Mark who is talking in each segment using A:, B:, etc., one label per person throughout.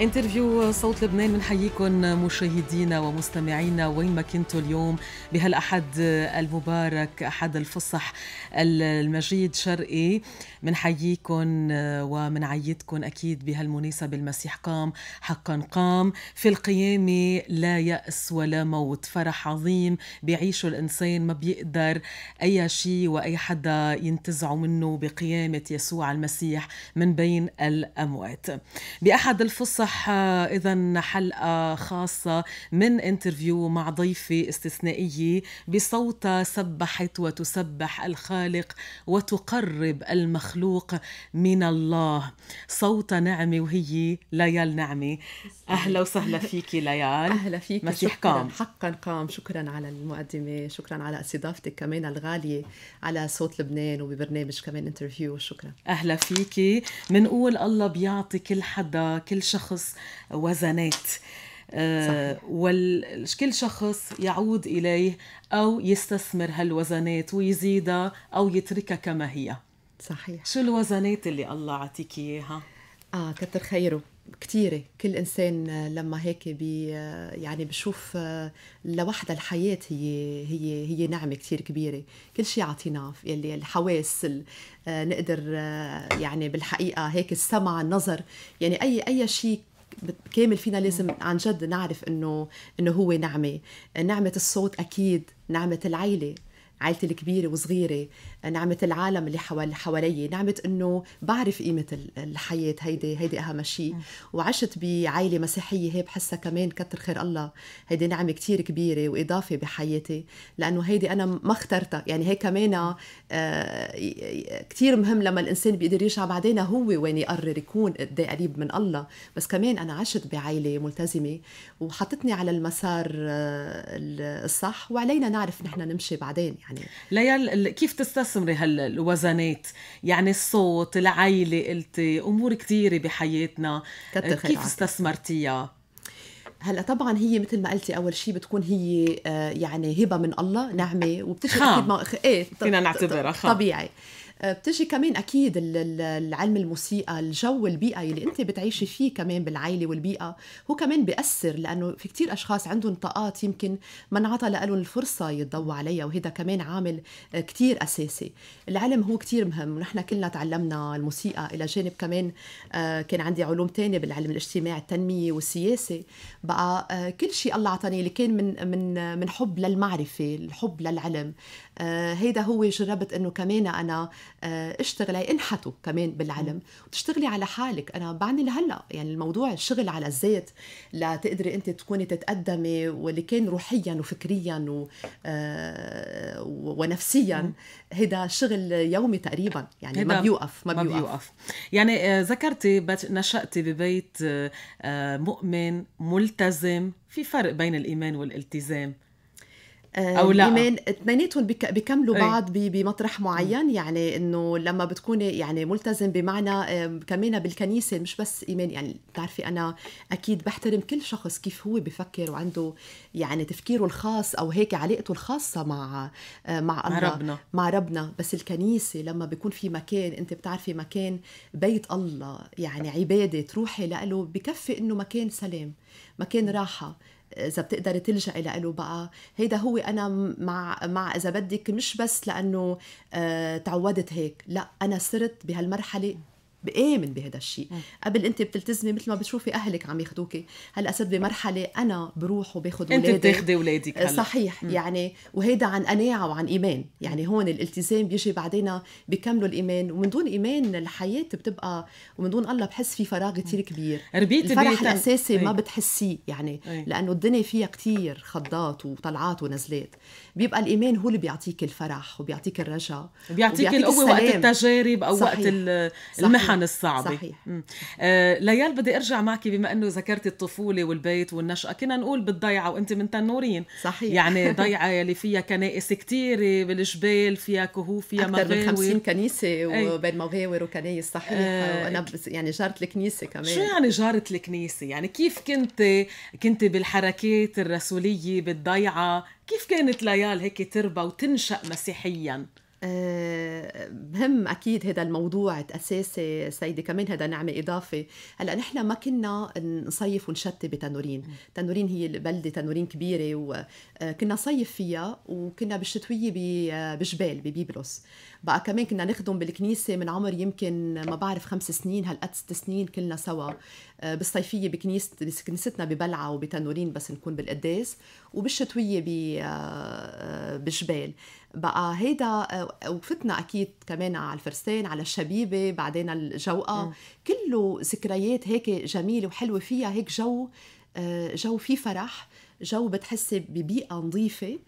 A: انترفيو صوت لبنان بنحييكم مشاهدينا ومستمعينا. وين ما كنتوا اليوم بهالاحد المبارك أحد الفصح المجيد شرقي بنحييكم وبنعيدكم أكيد بهالمناسبة المسيح قام حقا قام. في القيامة لا يأس ولا موت فرح عظيم بيعيشه الإنسان ما بيقدر أي شيء وأي حدا ينتزعه منه بقيامة يسوع المسيح من بين الأموات. بأحد الفصح صح اذا حلقة خاصة من انترفيو مع ضيفه استثنائيه بصوتها سبحت وتسبح الخالق وتقرب المخلوق من الله. صوتها نعمه وهي ليال نعمه أهلا وسهلا فيكي ليال.
B: أهلا فيك
A: مسيح قام
B: حقا قام. شكرا على المقدمة شكرا على استضافتك كمان الغالية على صوت لبنان وببرنامج كمان interview شكرا.
A: أهلا فيكي بنقول الله بيعطي كل حدا كل شخص وزنات. آه وكل شخص يعود إليه أو يستثمر هالوزنات ويزيدها أو يتركها كما هي.
B: صحيح.
A: شو الوزنات اللي الله عطيك إياها؟
B: آه كتر خيره. كثيرة كل إنسان لما هيك بي يعني بشوف لوحدها الحياة هي هي هي نعمة كثير كبيرة. كل شيء عطيناه يلي الحواس نقدر يعني بالحقيقة هيك السمع النظر. يعني أي أي شيء كامل فينا لازم عن جد نعرف انه إنه هو نعمة. نعمة الصوت أكيد نعمة العيلة. عائلتي الكبيرة وصغيرة نعمة العالم اللي حوالي حوالي نعمة إنه بعرف قيمة الحياة هيدي هيدي أهم شيء وعشت بعائلة مسيحية هي بحسها كمان كتر خير الله. هيدي نعمة كتير كبيرة وإضافة بحياتي. لأنه هيدي أنا ما اخترتها. يعني هي كمان آه كتير مهم لما الإنسان بيقدر يرجع بعدين هو وين يقرر يكون قد قريب من الله. بس كمان أنا عشت بعائلة ملتزمة وحطتني على المسار آه الصح وعلينا نعرف نحن نمشي بعدين. يعني
A: ليال كيف تستثمري هالوزنات يعني الصوت العيلة قلتي أمور كثيرة بحياتنا. كيف استثمرتيها؟
B: هلأ طبعا هي مثل ما قلتي أول شيء بتكون هي يعني هبة من الله نعمة وبتجي
A: أكيد ما إيه فينا نعتبرها
B: طبيعي. بتجي كمان أكيد العلم الموسيقى الجو البيئة اللي أنت بتعيشي فيه كمان بالعائلة والبيئة هو كمان بيأثر لأنه في كتير أشخاص عندهم طاقات يمكن ما انعطى لهم الفرصة يتضوى عليها وهذا كمان عامل كتير أساسي. العلم هو كتير مهم ونحن كلنا تعلمنا الموسيقى إلى جانب كمان كان عندي علوم تانية بالعلم الاجتماعي التنمية والسياسة. بقى كل شيء الله أعطاني اللي كان من من من حب للمعرفة الحب للعلم. هيدا هو جربت إنه كمان أنا اشتغل. انحتوا كمان بالعلم. وتشتغلي على حالك. أنا بعمل لهلأ. يعني الموضوع الشغل على الذات. لتقدري أنت تكوني تتقدمي واللي كان روحيا وفكريا و... ونفسيا. هذا شغل يومي تقريبا. يعني ما بيوقف
A: ما بيوقف, ما بيوقف. يعني ذكرتي نشأتي ببيت مؤمن ملتزم. في فرق بين الإيمان والالتزام.
B: أو لا. الايمان اثنيناتهم بيكملوا بعض بمطرح معين. يعني إنه لما بتكوني يعني ملتزم بمعنى كمان بالكنيسة مش بس ايمان يعني بتعرفي أنا أكيد بحترم كل شخص كيف هو بفكر وعنده يعني تفكيره الخاص أو هيك علاقته الخاصة مع مع الله
A: مع ربنا.
B: مع ربنا. بس الكنيسة لما بيكون في مكان أنت بتعرفي مكان بيت الله يعني عبادة تروحي له بكفي إنه مكان سلام مكان راحة إذا بتقدري تلجئي له بقى. هيدا هو أنا مع مع إذا بدك مش بس لأنه آه تعودت هيك لا أنا صرت بهالمرحلة بآمن بهذا الشيء. قبل أنت بتلتزمي مثل ما بتشوفي أهلك عم ياخذوكي هلأ صرت بمرحلة أنا بروح وباخذ
A: اولادي انت بتاخذي اولادك
B: هلأ. صحيح م. يعني وهيدا عن قناعة وعن إيمان. يعني هون الالتزام بيجي بعدين بيكملوا الإيمان. ومن دون إيمان الحياة بتبقى ومن دون الله بحس في فراغ كثير كبير.
A: ربيت
B: الفرح الأساسي ما بتحسيه يعني أي. لأنه الدنيا فيها كثير خضات وطلعات ونزلات. بيبقى الإيمان هو اللي بيعطيك الفرح وبيعطيك الرجاء
A: وبيعطيك القوة وقت التجارب أو صحيح. وقت المحن المحن الصعبة
B: صحيح.
A: آه ليال بدي أرجع معك بما إنه ذكرت الطفولة والبيت والنشأة. كنا نقول بالضيعة وأنت من تنورين
B: صحيح.
A: يعني ضيعة اللي فيها كنائس كتيرة بالجبال فيها كهوف فيها
B: مغاور أكثر من 50 كنيسة وبين مغاور وكنايس صحيح. آه وأنا يعني جارة الكنيسة كمان.
A: شو يعني جارة الكنيسة؟ يعني كيف كنت كنت بالحركات الرسولية بالضيعة؟ كيف كانت ليال هيك تربى وتنشأ مسيحيا؟
B: مهم أكيد هذا الموضوع أساسي سيدي كمان هذا نعمة إضافة. هلأ نحن ما كنا نصيف ونشتي بتنورين. تنورين هي البلدة تنورين كبيرة وكنا نصيف فيها وكنا بالشتوية بجبال ببيبلس بقى كمان كنا نخدم بالكنيسة من عمر يمكن ما بعرف خمس سنين هالقد ست سنين كلنا سوا. آه، بالصيفية بكنيسه كنيستنا ببلعة وبتنورين بس نكون بالقداس وبالشتوية آه، بجبال. بقى هيدا وفتنا أكيد كمان على الفرسان على الشبيبة بعدين الجوقة. كله ذكريات هيك جميلة وحلوة فيها هيك جو آه، جو فيه فرح جو بتحسي ببيئة نظيفة. آه،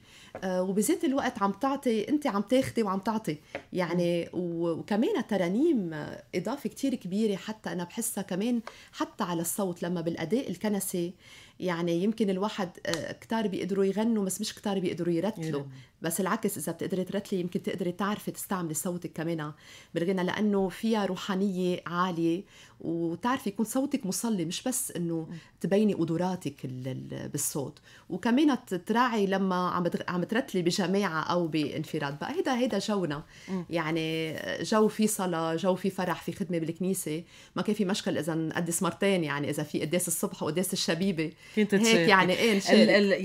B: وبذات الوقت عم تعطي انت عم تاخدي وعم تعطي. يعني وكمان الترانيم إضافة كتير كبيرة حتى أنا بحسها كمان حتى على الصوت. لما بالأداء الكنسي يعني يمكن الواحد آه، كتار بيقدروا يغنوا بس مش كتار بيقدروا يرتلوا. بس العكس إذا بتقدري ترتلي يمكن تقدري تعرفي تستعملي صوتك كمان. بالغنى لأنه فيها روحانية عالية وتعرفي يكون صوتك مصلي مش بس إنه تبيني قدراتك بالصوت. وكمان تراعي لما عم عم ترتلي بجماعة أو بانفراد. بقى هيدا هيدا جونا. يعني جو في صلاة جو في فرح في خدمة بالكنيسة. ما كان في مشكل إذا نقدس مرتين يعني إذا في قداس الصبح وقداس
A: الشبيبة.
B: هيك يعني
A: إيه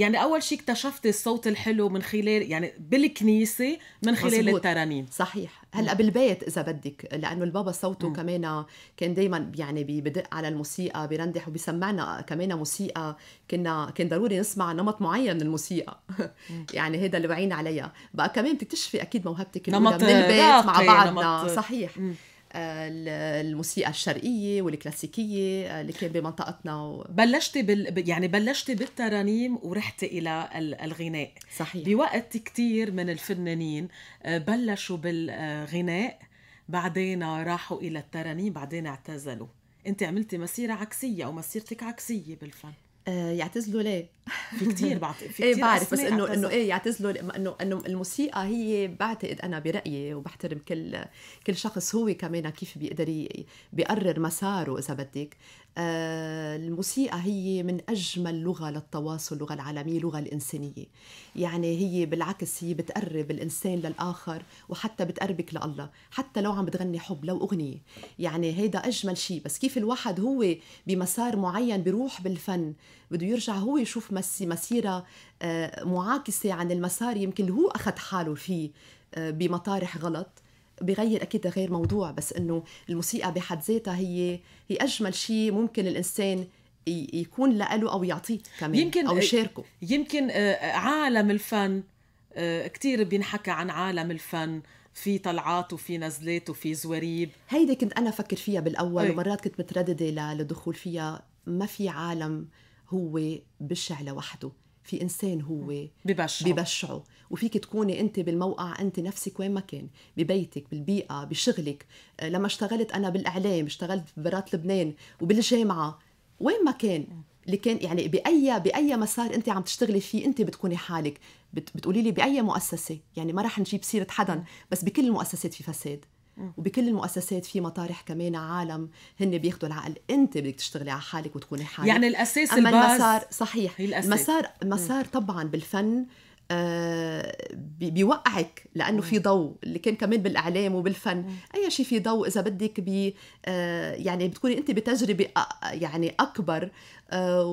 A: يعني أول شيء اكتشفتي الصوت الحلو من خلال يعني بالكنيسة من خلال مزبوط. الترانيم
B: صحيح. هلأ بالبيت إذا بدك لأنه البابا صوته م. كمان كان دائما يعني بدق على الموسيقى بيرندح وبيسمعنا كمان موسيقى. كنا كان ضروري نسمع نمط معين من الموسيقى. يعني هذا اللي وعينا عليها. بقى كمان بتكتشفي أكيد موهبتك
A: نمط
B: من البيت مع بعضنا. نمط... صحيح. م. الموسيقى الشرقية والكلاسيكية آه، اللي كان بمنطقتنا و...
A: بلشتي بال... يعني بلشتي بالترانيم ورحتي إلى الغناء.
B: صحيح.
A: بوقت كتير من الفنانين آه، بلشوا بالغناء بعدين راحوا إلى الترانيم بعدين اعتزلوا. أنت عملتي مسيرة عكسية أو مسيرتك عكسية بالفن؟
B: يعتزلوا ليه؟
A: في كثير بعد في
B: إيه بعرف بس انه إنه إيه يعتزلوا انه إنه الموسيقى هي بعتقد أنا برأيي وبحترم كل كل شخص هو كمان كيف بيقدر بيقرر مساره إذا بدك. آه، الموسيقى هي من أجمل لغة للتواصل اللغة العالمية لغة الإنسانية. يعني هي بالعكس هي بتقرب الإنسان للآخر وحتى بتقربك لله حتى لو عم بتغني حب لو أغنية. يعني هيدا أجمل شيء بس كيف الواحد هو بمسار معين بيروح بالفن بده يرجع هو يشوف مسيرة آه، معاكسة عن المسار يمكن هو أخذ حاله فيه آه، بمطارح غلط. بغير أكيد غير موضوع بس إنه الموسيقى بحد ذاتها هي هي أجمل شيء ممكن الإنسان يكون له أو يعطيه كمان يمكن أو يشاركه.
A: يمكن آه، عالم الفن آه، كثير بينحكى عن عالم الفن في طلعات وفي نزلات وفي زواريب.
B: هيدي كنت أنا أفكر فيها بالأول أي. ومرات كنت مترددة للدخول فيها ما في عالم هو بشع لوحده. في إنسان هو
A: ببشعه
B: ببشعه وفيك تكوني أنت بالموقع أنت نفسك وين ما كان. ببيتك بالبيئة بشغلك. آه، لما اشتغلت أنا بالإعلام اشتغلت ببرات لبنان وبالجامعة وين ما كان. اللي كان يعني بأي بأي مسار أنت عم تشتغلي فيه أنت بتكوني حالك. بتقولي لي بأي مؤسسة. يعني ما راح نجيب سيرة حدا بس بكل المؤسسات في فساد. وبكل المؤسسات في مطارح كمان عالم هن بياخذوا العقل. انت بدك تشتغلي على حالك وتكوني حالك.
A: يعني الأساس
B: أما المسار صحيح. هي الأساس. المسار مسار طبعا بالفن بيوقعك لأنه في ضوء اللي كان كمان بالأعلام وبالفن. أي شيء في ضوء إذا بدك بي آه يعني بتكوني أنت بتجربة يعني أكبر آه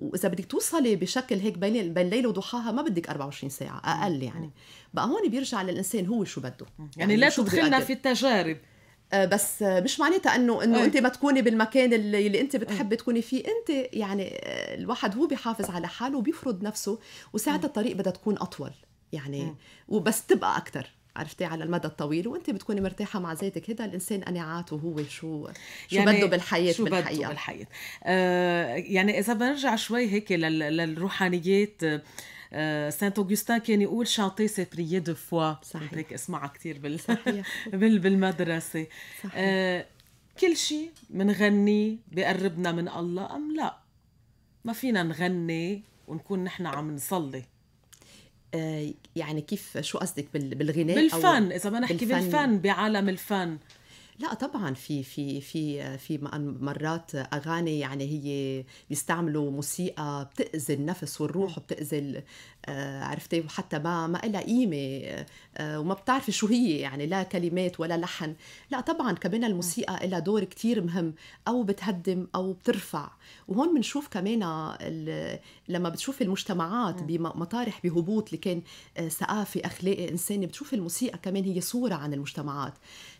B: وإذا بدك توصلي بشكل هيك بين بين ليلة وضحاها ما بدك 24 ساعة أقل يعني. بقى هون بيرجع للإنسان هو شو بده.
A: يعني, يعني لا تدخلنا في التجارب.
B: آه، بس مش معناتها انه إنه أنت ما تكوني بالمكان اللي, اللي أنت بتحبي تكوني فيه. أنت يعني آه، الواحد هو بيحافظ على حاله وبيفرض نفسه وساعتها الطريق بدها تكون أطول يعني وبس تبقى أكثر عرفتي؟ على المدى الطويل وأنت بتكوني مرتاحة مع ذاتك. هذا الإنسان قناعاته هو شو شو يعني بده بالحياة
A: شو بالحقيقة بده بالحياة. آه يعني إذا بنرجع شوي هيك للروحانيات آه Saint Augustin كان يقول chanter c'est prier deux fois صحيح. هيك اسمعها كثير بال... بال... بالمدرسة. صحيح. آه كل شيء بنغنيه بقربنا من الله أم لا؟ ما فينا نغني ونكون نحن عم نصلي.
B: آه يعني كيف شو قصدك بالغناء
A: بالفن إذا بدنا نحكي بالفن. بالفن بعالم الفن.
B: لا طبعا في في في في مرات أغاني يعني هي بيستعملوا موسيقى بتأذي النفس والروح وبتأذي آه، عرفتي؟ وحتى ما ما لها قيمة آه، وما بتعرفي شو هي يعني لا كلمات ولا لحن. لا طبعا كمان الموسيقى لها دور كتير مهم أو بتهدم أو بترفع. وهون بنشوف كمان لما بتشوف المجتمعات بمطارح بهبوط اللي كان آه، ثقافي اخلاقي انساني بتشوف الموسيقى كمان هي صورة عن المجتمعات.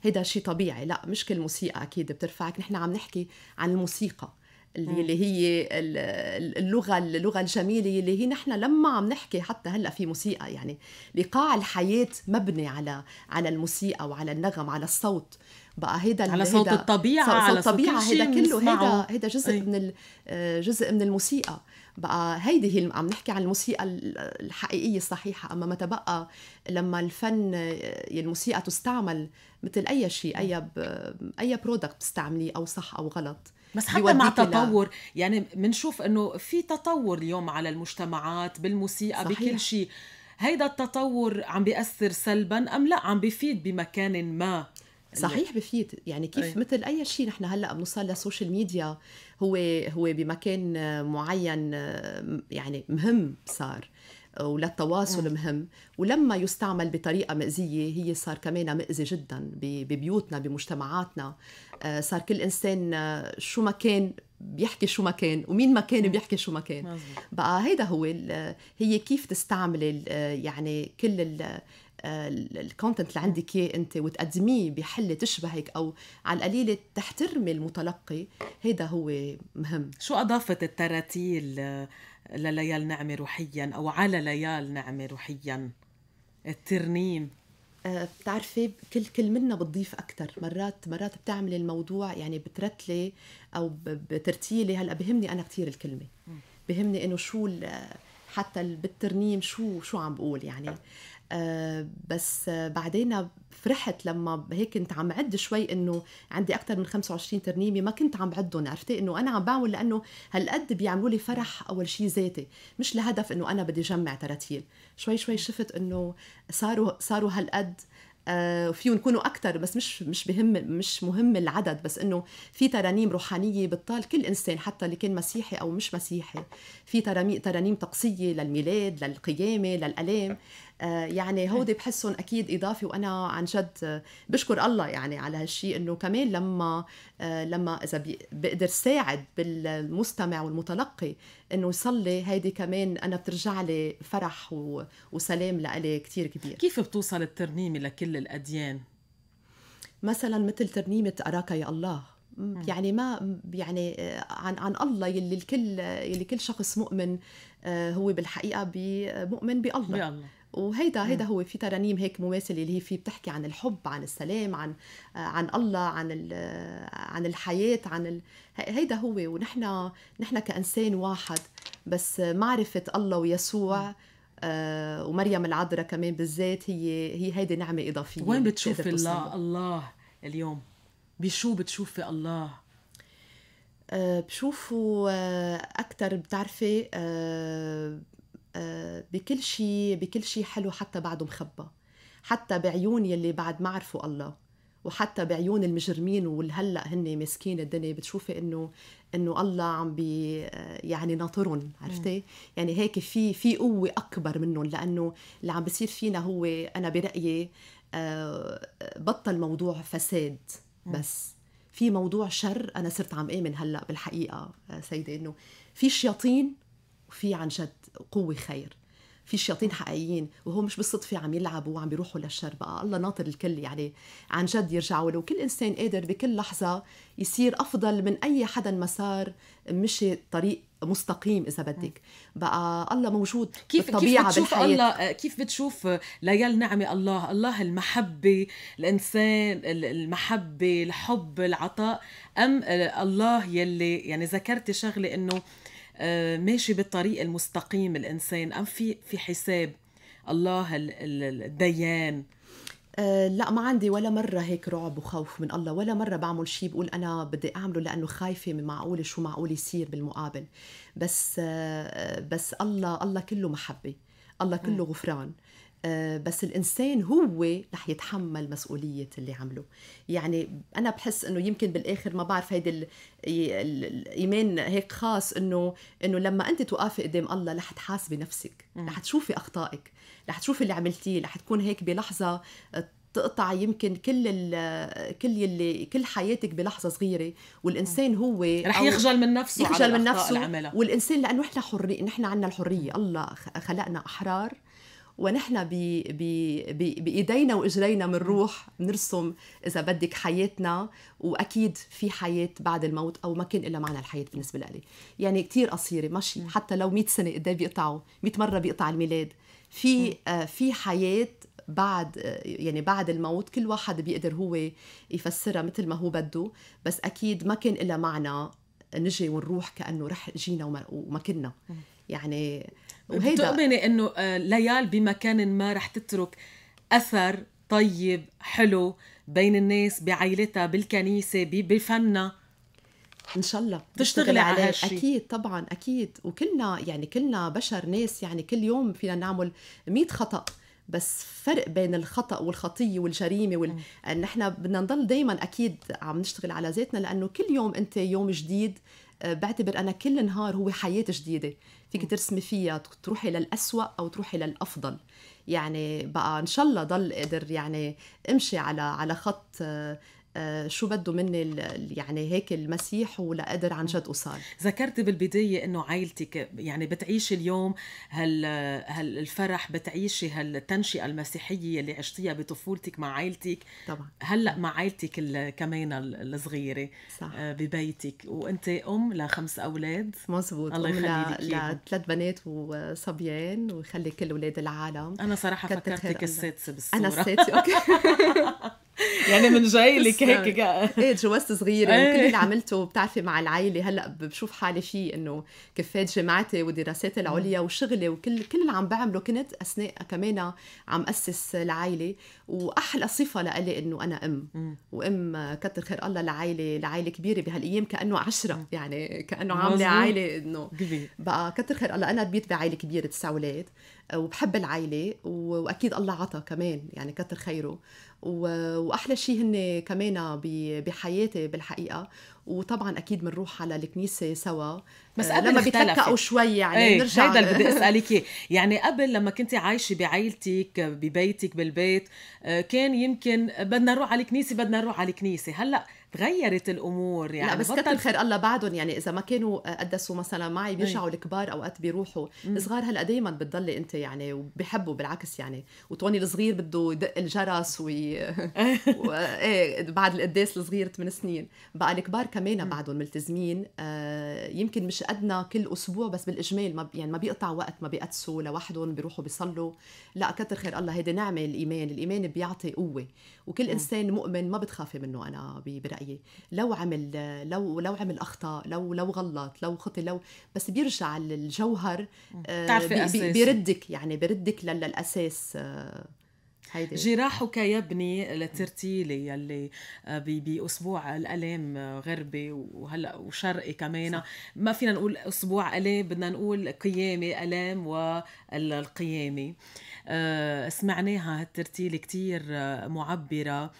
B: هذا شيء طبيعي. لا مش كل موسيقى أكيد بترفعك. نحن عم نحكي عن الموسيقى اللي هي اللغة اللغة الجميلة اللي هي نحن لما عم نحكي حتى هلأ في موسيقى يعني لقاع الحياة مبني على على الموسيقى وعلى النغم على الصوت.
A: بقى هيدا على صوت الطبيعة صوت على
B: الطبيعة هيدا كله هيدا هيدا جزء أي. من آه، جزء من الموسيقى. بقى هيدي هي عم نحكي عن الموسيقى الحقيقية الصحيحة. أما متى بقى لما الفن آه، الموسيقى تستعمل مثل أي شيء أي أي برودكت بتستعمليه أو صح أو غلط
A: بس حتى مع تطور يعني بنشوف إنه في تطور اليوم على المجتمعات بالموسيقى صحيح. بكل شيء. هيدا التطور عم بيأثر سلبا أم لا؟ عم بيفيد بمكان ما.
B: صحيح بفيد. يعني كيف أي. مثل أي شيء نحن هلأ بنوصل لل social media هو هو بمكان معين يعني مهم صار وللتواصل مهم. ولما يستعمل بطريقة مأزيه هي صار كمان مأزي جدا ببيوتنا بمجتمعاتنا. آه، صار كل إنسان آه، شو ما كان بيحكي شو ما كان ومين ما كان بيحكي شو ما كان. بقى هيدا هو هي كيف تستعملي يعني كل ال content اللي عندك إياه أنت وتقدميه بحلة تشبهك أو على القليلة تحترمي المتلقي هيدا هو مهم.
A: شو اضافت التراتيل لليال نعمة روحيا أو على ليال نعمة روحيا؟ الترنيم.
B: أه بتعرفي كل كل منا بتضيف أكثر مرات مرات بتعملي الموضوع يعني بترتلي أو بترتيلي. هلأ بهمني أنا كثير الكلمة. بهمني إنه شو حتى بالترنيم شو شو عم بقول يعني. آه بس آه بعدين فرحت لما هيك كنت عم عد شوي إنه عندي أكثر من 25 ترنيمة ما كنت عم بعدهم عرفتي؟ إنه أنا عم بعمل لأنه هالقد بيعملوا لي فرح أول شيء ذاتي مش لهدف إنه أنا بدي جمع تراتيل شوي شوي شفت إنه صاروا صاروا هالقد آه فيهم يكونوا أكثر بس مش مش بهم مش مهم العدد بس إنه في ترانيم روحانية بتطال كل إنسان حتى اللي كان مسيحي أو مش مسيحي في ترانيم ترانيم طقسية للميلاد للقيامة للألام. يعني هودي بحسهم أكيد اضافه وأنا عن جد بشكر الله يعني على هالشيء إنه كمان لما آه، لما إذا بقدر ساعد بالمستمع والمتلقي إنه يصلي هيدي كمان أنا بترجع لي فرح وسلام لإلي كثير كبير.
A: كيف بتوصل الترنيمة لكل الأديان؟
B: مثلا مثل ترنيمة أراك يا الله. يعني ما يعني آه، عن عن الله يلي الكل يلي كل شخص مؤمن هو بالحقيقة مؤمن بالله, بالله. وهيدا هيدا هو في ترانيم هيك مماثلة اللي هي في بتحكي عن الحب عن السلام عن عن الله عن عن الحياة عن ال... هيدا هو. ونحن نحن كإنسان واحد بس معرفة الله ويسوع آه ومريم العذراء كمان بالذات هي هي هيدي نعمة إضافية
A: وين بتشوفي الله الله اليوم؟ بشو بتشوفي الله؟
B: أه بشوفه آه، أكثر بتعرفي أه آه، بكل شيء بكل شيء حلو حتى بعده مخبى. حتى بعيون يلي بعد ما عرفوا الله. وحتى بعيون المجرمين والهلأ هن مسكين الدنيا. بتشوفي إنه إنه الله عم بي آه، يعني ناطرهم. عرفتي؟ يعني هيك في في قوة أكبر منهم. لأنه اللي عم بيصير فينا هو أنا برأيي آه، بطل موضوع فساد بس. في موضوع شر أنا صرت عم آمن هلأ بالحقيقة سيدي. إنه في شياطين وفي عن جد قوة خير. في شياطين حقيقيين وهو مش بالصدفة عم يلعبوا وعم بيروحوا للشر بقى. الله ناطر الكل يعني عن جد يرجعوا له كل إنسان قادر بكل لحظة يصير أفضل من أي حدا مسار مشي طريق مستقيم إذا بدك. بقى الله موجود
A: كيف بالطبيعة كيف بتشوف بالحياة. الله كيف بتشوف ليال نعمة الله؟ الله المحبة الإنسان المحبة الحب العطاء. أم الله يلي يعني ذكرتي شغلة إنه ماشي بالطريق المستقيم الإنسان أم في في حساب الله الديان؟
B: أه لا ما عندي ولا مرة هيك رعب وخوف من الله ولا مرة بعمل شيء بقول أنا بدي أعمله لأنه خايفة من معقول شو معقول يصير بالمقابل. بس أه بس الله الله كله محبة الله كله غفران. آه، بس الإنسان هو رح يتحمل مسؤولية اللي عمله. يعني أنا بحس إنه يمكن بالآخر ما بعرف هيدي ال- ال- الإيمان هيك خاص إنه إنه لما أنت توقفي قدام الله رح تحاسبي نفسك رح تشوفي أخطائك رح تشوفي اللي عملتيه رح تكون هيك بلحظة آه، تقطع يمكن كل كل يلي كل حياتك بلحظة صغيرة. والإنسان هو
A: رح يخجل من نفسه
B: يخجل من نفسه.
A: اللي.
B: والإنسان لأنه إحنا حري نحن عندنا الحرية. الله خلقنا أحرار ونحن. بإيدينا وإجرينا بنروح بنرسم إذا بدك حياتنا وأكيد في حياة بعد الموت أو ما كان إلا معنى الحياة بالنسبة لي. يعني كتير قصيرة ماشي حتى لو 100 سنة قدام بيقطعوا 100 مرة بيقطع الميلاد. في آه في حياة بعد يعني بعد الموت كل واحد بيقدر هو يفسرها مثل ما هو بده بس أكيد ما كان إلا معنى نجي ونروح كأنه رح جينا وما كنا. يعني وهيدا.
A: بتؤمني إنه آه، ليال بمكان ما رح تترك أثر طيب حلو بين الناس بعائلتها بالكنيسة بفنها.
B: إن شاء الله
A: تشتغلي على
B: عليه
A: هالشي.
B: أكيد طبعا أكيد. وكلنا يعني كلنا بشر ناس يعني كل يوم فينا نعمل 100 خطأ. بس فرق بين الخطأ والخطية والجريمة وال... ان إحنا بدنا نضل دائما أكيد عم نشتغل على ذاتنا لأنه كل يوم أنت يوم جديد بعتبر أنا كل نهار هو حياه جديدة. فيك ترسمي فيها تروحي للأسوأ أو تروحي للأفضل. يعني بقى إن شاء الله ضل قادر يعني أمشي على على خط آه، آه، شو بده مني يعني هيك المسيح ولا قادر عن جد أوصل.
A: ذكرت بالبداية إنه عائلتك يعني بتعيشي اليوم هال هال الفرح بتعيشي هالتنشئة المسيحية اللي عشتيها بطفولتك مع عائلتك.
B: طبعا.
A: هلأ مع عائلتك كمان ال- الصغيرة
B: صح.
A: آه، ببيتك. وأنت أم لخمس أولاد.
B: مزبوط
A: الله
B: أم
A: يخلي لك
B: ل-
A: إياهم.
B: لثلاث بنات وصبيان ويخلي كل أولاد العالم. أنا خير
A: فكرتك
B: الله.
A: السادسة بالصورة.
B: أنا السادسة أوكي.
A: يعني من جاي لك. هيك قا-
B: إيه تجوزت صغيرة.
A: إيه.
B: وكل اللي عملته بتعرفي مع العائلة. هلأ بشوف حالي فيه إنه كفايه جامعتي ودراساتي العليا وشغلي وكل كل اللي عم بعمله كنت أثناء كمان عم أسس العائلة. وأحلى صفة لإلي إنه أنا أم.
A: مم.
B: وأم كتر خير الله لعائلة لعائلة كبيرة بهالأيام كأنه عشرة. يعني كأنه
A: عاملة.
B: عائلة إنه
A: كبير.
B: بقى كتر خير الله. أنا ربيت بعائلة كبيرة تسع أولاد وبحب العائلة. وأكيد الله عطى كمان. يعني كتر خيره. وأحلى شيء هن كمان بحياتي بالحقيقة. وطبعا أكيد بنروح على الكنيسة سوا.
A: بس
B: آه،
A: قبل
B: لما. بيتلكأوا شوي يعني
A: إيه
B: نرجع.
A: هيدا اللي بدي أسألك يعني قبل لما كنت عايشة بعائلتك ببيتك بالبيت آه، كان يمكن بدنا نروح على الكنيسة بدنا نروح على الكنيسة. هلأ تغيرت الأمور يعني؟
B: لا بس كتر خير الله بعدهم. يعني إذا ما كانوا قدسوا مثلا معي بيرجعوا الكبار أوقات بيروحوا. الصغار هلأ دائما بتضلي أنت يعني وبيحبوا بالعكس يعني. وتوني الصغير بده يدق الجرس وي... و... إيه بعد القداس الصغير 8 سنين. بقى الكبار كمان بعدهم ملتزمين. آه يمكن مش قدنا كل أسبوع بس بالإجمال ما يعني ما بيقطع وقت ما بيقدسوا لوحدهم بيروحوا بيصلوا. لا كتر خير الله هيدي نعمة الإيمان. الإيمان بيعطي قوة وكل إنسان مؤمن ما بتخافي منه أنا برأيي. لو عمل لو لو عمل أخطاء لو لو غلط لو خطي لو بس بيرجع الجوهر آه،. بيردك يعني بيردك لل- للأساس. آه، هيدي.
A: جراحك يبني لترتيلي يلي آه، بأسبوع الالام آه، غربي وهلأ وشرقي كمان. ما فينا نقول أسبوع الام بدنا نقول قيامة الام والقيامة. آه، سمعناها هالترتيلة كتير معبرة.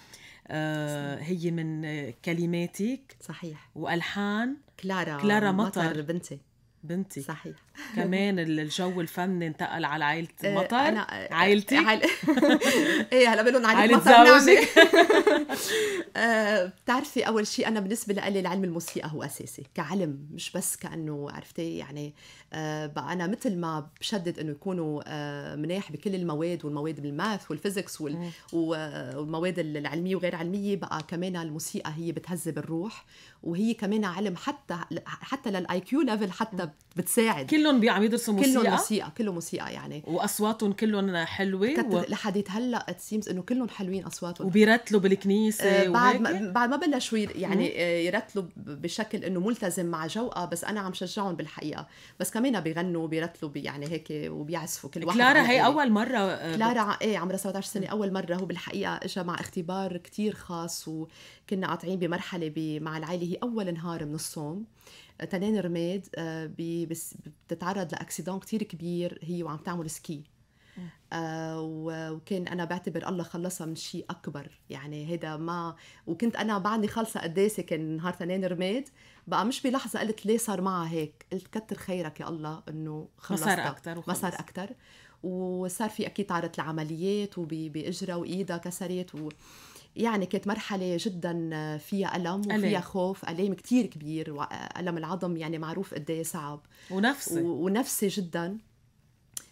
A: هي من كلماتك
B: صحيح.
A: وألحان
B: كلارا
A: كلارا مطر.
B: بنتي.
A: بنتي.
B: صحيح.
A: كمان الجو الفني انتقل على عائلة
B: آه،
A: مطر
B: أنا-
A: عائلتك؟
B: عائل... إيه هلا بقول لهم عائلة
A: عائلة
B: مطر
A: زوجك.
B: آه، بتعرفي أول شيء أنا بالنسبة لي العلم الموسيقى هو أساسي كعلم مش بس كأنه عرفتي يعني آه، بقى أنا مثل ما بشدد إنه يكونوا مناح بكل المواد والمواد بالماث والفيزيكس وال- والمواد العلمية وغير علمية بقى كمان الموسيقى هي بتهذب الروح وهي كمان علم حتى حتى لل IQ level حتى بتساعد.
A: كلهم بي عم يدرسوا موسيقى؟
B: موسيقى كله موسيقى يعني.
A: وأصواتهم كلهم حلوة و...
B: لحديت هلأ seems إنه كلهم حلوين أصواتهم.
A: وبيرتلوا بالكنيسة
B: آه، بعد؟ ما بعد ما بلشوا يعني آه، يرتلوا بشكل إنه ملتزم مع جوقه بس أنا عم شجعهم بالحقيقة. بس كمان بيغنوا بيرتلوا بي- يعني هيك وبيعزفوا كل واحد
A: كلارا هي
B: آلة.
A: أول مرة آه،
B: كلارا إيه عمرها 17 سنة أول مرة. هو بالحقيقة اجى مع اختبار كتير خاص وكنا قاطعين بمرحلة مع العائلة. هي أول نهار من الصوم. تنين رماد آه، بتتعرض لاكسيدون كتير كبير هي وعم تعمل سكي. آه وكان أنا بعتبر الله خلصها من شيء أكبر. يعني هيدا ما وكنت أنا بعدني خلصة قداسة كان نهار ثانين رماد. بقى مش بلحظة قلت ليه صار معها هيك؟ قلت كتر خيرك يا الله إنه
A: خلصت ما صار أكثر
B: ما صار أكثر وصار في أكيد تعرضت لعمليات وباجرها وإيدها كسرت و يعني كانت مرحلة جدا فيها ألم وفيها خوف ألم كتير كبير وألم العظم يعني معروف قد إيه صعب.
A: ونفسي.
B: ونفسي جدا.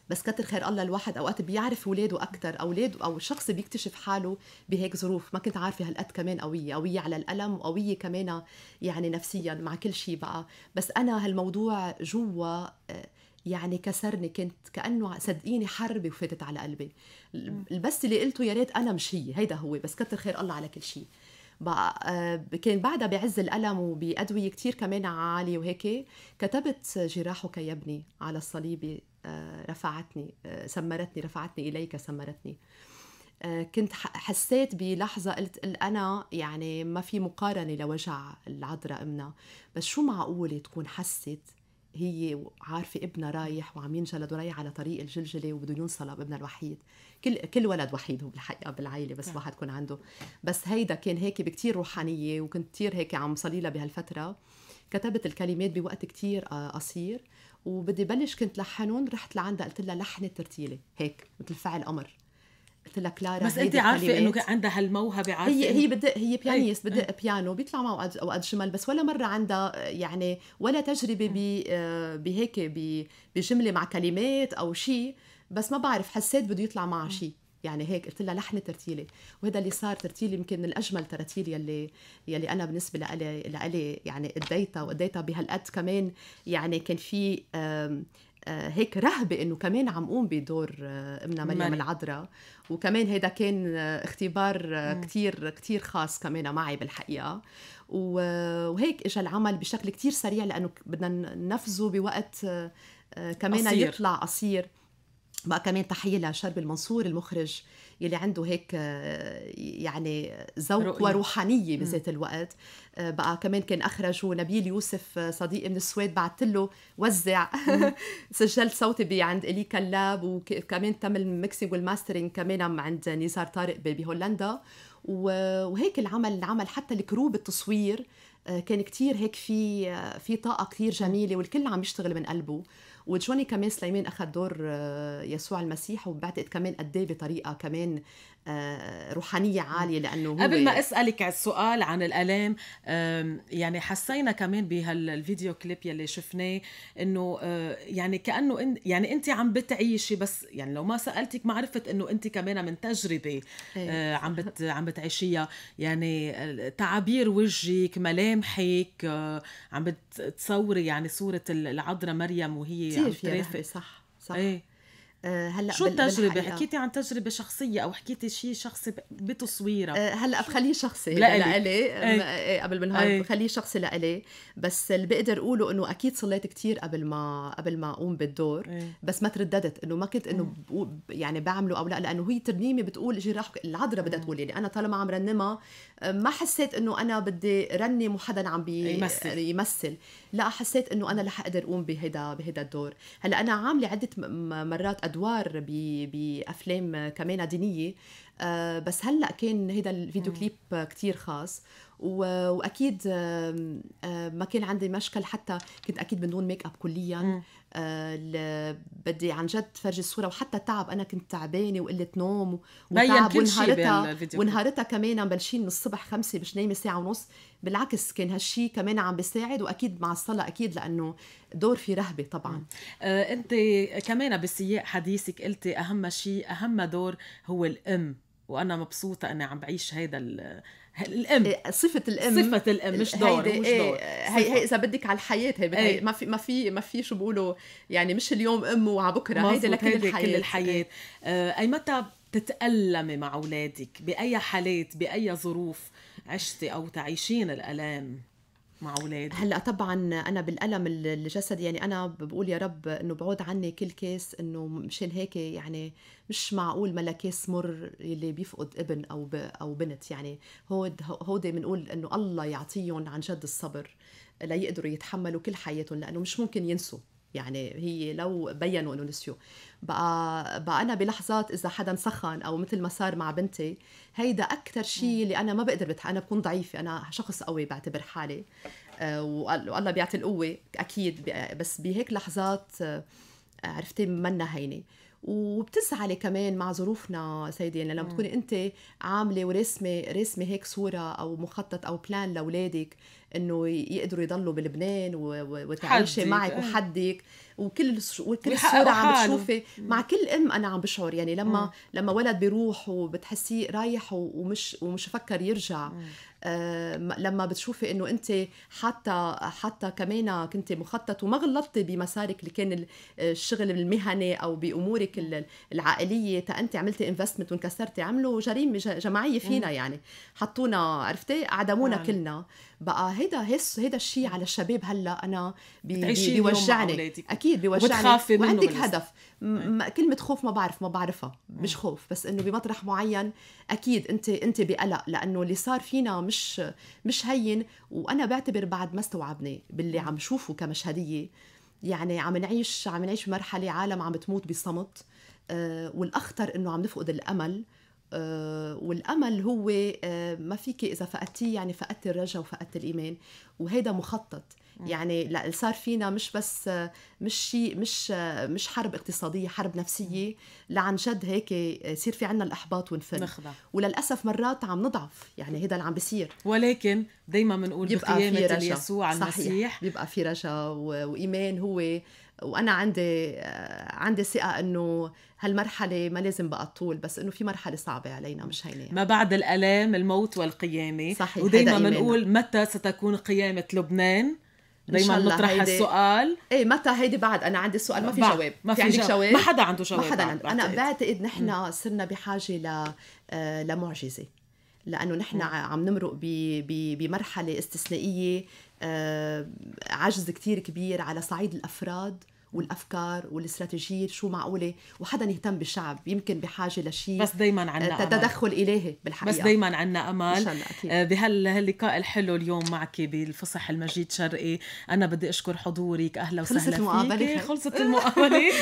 B: بس كتر خير الله الواحد أوقات بيعرف اولاده أكثر أولاد أو شخص بيكتشف حاله بهيك ظروف ما كنت عارفة هالقد كمان قوية قوية على الألم وقويه كمان يعني نفسيا مع كل شيء بقى. بس أنا هالموضوع جوا يعني كسرني كنت كأنه صدقيني حربه وفاتت على قلبي. البس اللي قلته يا ريت أنا مش هي هيدا هو. بس كتر خير الله على كل شيء بقى آه، كان بعدها بعز الألم وبأدوية كتير كمان عالية وهيك كتبت جراحك يا ابني على الصليب آه، رفعتني آه، سمرتني رفعتني إليك سمرتني. كنت حسيت بلحظة قلت أنا يعني ما في مقارنة لوجع العذراء أمنا. بس شو معقولة تكون حست هي عارفة ابنها رايح وعم ينجلد ورايح على طريق الجلجلة وبده ينصلب ابنها الوحيد. كل كل ولد وحيد هو بالحقيقة بالعائلة بس واحد يكون عنده. بس هيدا كان هيك بكتير روحانية وكنت كتير هيك عم صلي لها بهالفترة. كتبت الكلمات بوقت كتير آه، قصير. وبدي بلش كنت لحنون رحت لعندها قلت لها لحني ترتيلة هيك مثل فعل قمر قلت لها كلارا
A: بس انت عارفة إنه عندها هالموهبة عارفة
B: هي هي بدق هي pianiste بدق بيانو بيطلع معه اوقات اوقات جمل بس ولا مرة عندها يعني ولا تجربة آه، بهيك بجملة مع كلمات أو شيء بس ما بعرف حسيت بده يطلع معها شيء يعني هيك قلت لها لحن ترتيلي. وهذا اللي صار ترتيلي يمكن من الأجمل تراتيل يلي يلي أنا بالنسبة لإلي لإلي يعني اديتها واديتها بهالقد كمان. يعني كان في هيك رهبة إنه كمان عم قوم بدور آه، امنا مريم العذراء. وكمان هيدا كان آه، اختبار كتير كتير خاص كمان معي بالحقيقة. وهيك اجى العمل بشكل كتير سريع لأنه بدنا ننفذه بوقت كمان قصير. يطلع قصير. بقى كمان تحية لشرب المنصور المخرج يلي عنده هيك يعني ذوق وروحانية بذات الوقت. بقى كمان كان أخرجوا نبيل يوسف صديقي من السويد بعثت له وزع سجلت صوتي عند إلي كلاب وكمان تم ال mixing وال mastering كمان عند نزار طارق بهولندا. وهيك العمل العمل حتى ال group التصوير كان كتير هيك في في طاقة كتير جميلة والكل عم يشتغل من قلبه. وجوني كمان سليمان أخذ دور آه، يسوع المسيح وبعتقد كمان قد إيه بطريقة كمان روحانية عالية لأنه هو
A: قبل ما أسألك على السؤال عن الالام يعني حسينا كمان بهالفيديو كليب يلي شفناه إنه آه، يعني كأنه يعني انت عم بتعيشي بس يعني لو ما سألتك ما عرفت إنه انت كمان من تجربة إيه. عم بت عم بتعيشيها. يعني تعابير وجهك ملامحك عم بتصوري يعني صورة العذراء مريم وهي
B: كثير في صح صح.
A: إيه.
B: آه، هلأ
A: شو التجربه حكيتي عن تجربة شخصية أو حكيتي شيء شخصي بتصويرها
B: آه، هلأ بخليه شخصي لإلي. قبل ما بخليه شخصي لإلي. بس اللي بقدر أقوله إنه أكيد صليت كتير قبل ما قبل ما أقوم بالدور. أي. بس ما ترددت إنه ما كنت إنه يعني بعمله أو لأ. لأنه هي ترنيمة بتقول جراح العذراء بدها تقول يعني أنا طالما عم رنمها آه، ما حسيت إنه أنا بدي رنم وحدا عم بي يمثل. يمثل. لأ حسيت إنه أنا رح أقدر أقوم بهيدا بهيدا الدور. هلأ أنا عاملة عدة مرات أدوار بأفلام كمان دينيه آه، بس هلأ كان هيدا الفيديو كليب كتير خاص. وأكيد ما كان عندي مشكل حتى كنت أكيد من دون make up كليا آه بدي عن جد فرجي الصورة. وحتى تعب أنا كنت تعبانة وقلة نوم
A: وتعب.
B: ونهارتها ونهارتها كمان مبلشين من الصبح خمسة مش نايمة ساعة ونص. بالعكس كان هالشي كمان عم بيساعد. وأكيد مع الصلاة أكيد لأنه دور في رهبة طبعا.
A: آه أنت كمان بسياق حديثك قلتي أهم شيء أهم دور هو الأم. وأنا مبسوطة اني عم بعيش هيدا الأم.
B: إيه، صفة الأم.
A: صفة الأم مش دور مش
B: إيه، دور. هي هي إذا بدك على الحياة هي إيه. ما في ما في ما في شو بيقولوا يعني مش اليوم أم وعلى بكرة هيدي لكل الحياة.
A: كل الحياة. آه أي متى بتتألمي مع أولادك؟ بأي حالات؟ بأي ظروف عشتي أو تعيشين الألام؟ مع أولادي.
B: هلأ طبعا أنا بالألم الجسدي يعني أنا بقول يا رب إنه بعود عني كل كيس إنه مشان هيك يعني مش معقول ملا كيس مر اللي بيفقد ابن أو أو بنت. يعني هود هودي بنقول إنه الله يعطيهم عن جد الصبر ليقدروا يتحملوا كل حياتهم لأنه مش ممكن ينسوا. يعني هي لو بينوا إنه نسيوا بقى بقى أنا بلحظات إذا حدا سخن أو مثل ما صار مع بنتي هيدا أكثر شيء اللي أنا ما بقدر بتح... أنا بكون ضعيفة أنا شخص قوي بعتبر حالي. أه والله بيعطي القوة أكيد بس بهيك لحظات آه، عرفتي منا هينة. وبتزعلي كمان مع ظروفنا سيدي يعني لما تكوني انت عاملة ورسمه رسمه هيك صورة أو مخطط أو بلان لأولادك إنه يقدروا يضلوا بلبنان وتعيشي معك إيه. وحدك. وكل وكل الصورة عم بتشوفي. مع كل أم أنا عم بشعر. يعني لما م. لما ولد بيروح وبتحسيه رايح ومش ومش فكر يرجع. آه لما بتشوفي إنه أنت حتى حتى كمان كنت مخطط وما غلطتي بمسارك اللي كان الشغل المهني أو بأمورك العائلية تا أنت عملتي انفستمنت وانكسرتي عملوا جريمة جماعية فينا يعني. حطونا عرفتي؟ أعدمونا كلنا. بقى هيدا هس هيدا الشيء على الشباب هلا أنا بي بيوجعني. أكيد بيوجعني. وعندك هدف. كلمة خوف ما بعرف ما بعرفها. مش خوف بس إنه بمطرح معين أكيد انت أنت بقلق لأنه اللي صار فينا مش مش هين. وأنا بعتبر بعد ما استوعبني باللي عم شوفه كمشهدية. يعني عم نعيش عم نعيش مرحلة عالم عم تموت بصمت. آه والأخطر إنه عم نفقد الأمل. والأمل هو آه، ما فيك إذا فقدتيه يعني فقدت الرجا وفقدت الإيمان. وهيدا مخطط. يعني صار فينا مش بس آه، مش شيء مش مش حرب اقتصادية حرب نفسية. لعن جد هيك يصير في عنا الأحباط ونفل نخضع. وللأسف مرات عم نضعف. يعني هذا اللي عم بيصير.
A: ولكن دائما بنقول بقيامة يسوع
B: المسيح. بيبقى في رجا وإيمان هو. وأنا عندي عندي ثقة إنه هالمرحلة ما لازم بقى طول بس إنه في مرحلة صعبة علينا مش هينه
A: ما بعد الألام الموت والقيامة. صحيح ودائما بنقول متى ستكون قيامة لبنان؟ دايما نطرح السؤال
B: إيه متى هيدي بعد؟ أنا عندي السؤال ما في جواب.
A: ما في, في جواب. ما حدا عنده جواب
B: ما حدا عنده أنا بعتقد. نحن صرنا بحاجة ل آه، لمعجزة. لأنه نحن عم نمرق بمرحلة استثنائية آه، عجز كتير كبير على صعيد الأفراد. والأفكار والاستراتيجية شو معقولة؟ وحدا يهتم بالشعب يمكن بحاجة لشيء
A: بس دائما عنا
B: آه، تدخل الهي بالحقيقة.
A: بس دائما عنا أمل. آه، بهاللقاء الحلو اليوم معك بالفصح المجيد شرقي. أنا بدي أشكر حضورك. أهلا وسهلا
B: خلصت المقابلة
A: خلصت المقابلة.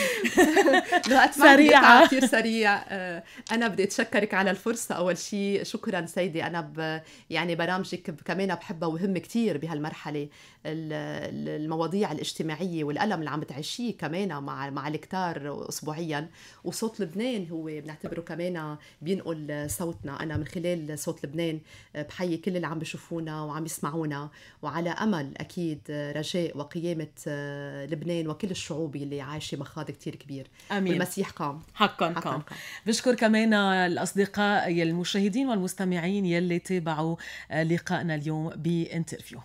B: سريعة. كثير سريع. آه، أنا بدي أتشكرك على الفرصة. أول شيء شكرا سيدي. أنا ب يعني برامجك كمان بحبها وهم كثير بهالمرحلة. المواضيع الاجتماعية والألم اللي عم بتعيشيه شيء كمان مع مع الكتار اسبوعيا. وصوت لبنان هو بنعتبره كمان بينقل صوتنا. أنا من خلال صوت لبنان بحيي كل اللي عم بيشوفونا وعم يسمعونا. وعلى أمل أكيد رجاء وقيامة لبنان وكل الشعوب اللي عايشة مخاض كتير كبير.
A: آمين.
B: والمسيح قام.
A: حقا, حقا قام. قام. بشكر كمان الأصدقاء المشاهدين والمستمعين يلي تابعوا لقائنا اليوم بانترفيو.